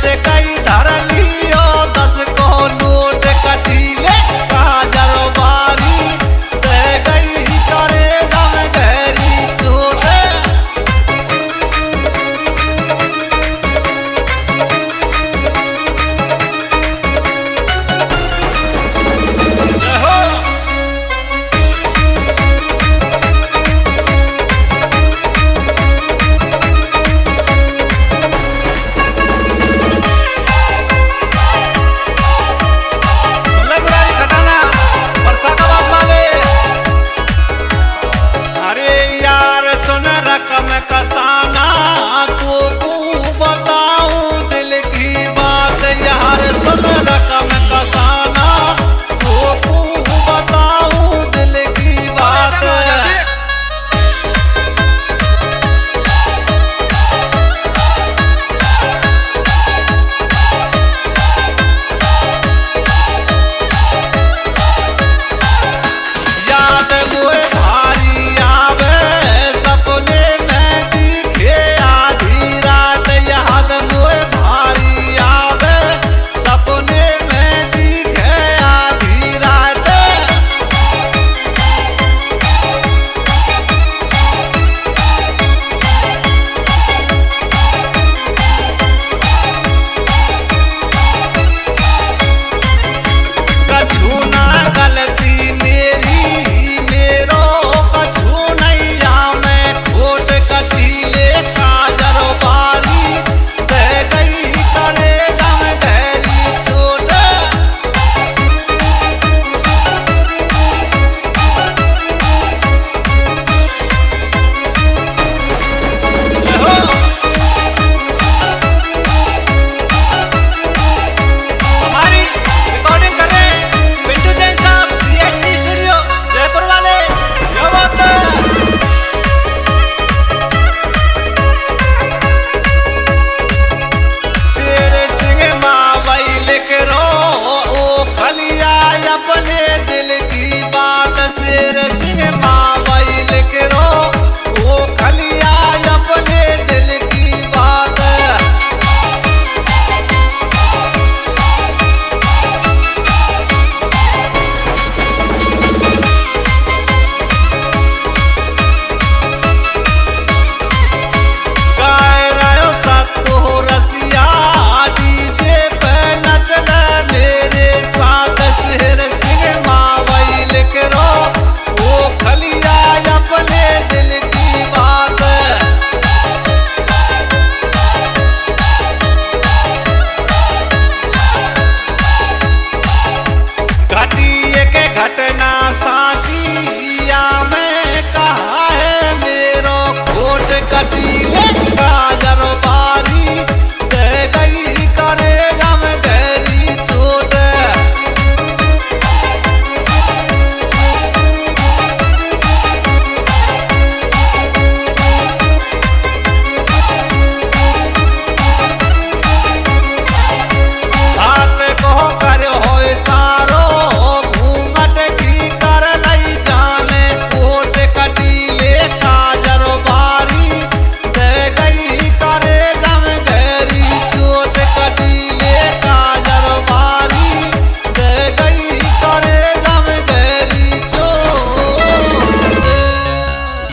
se cae.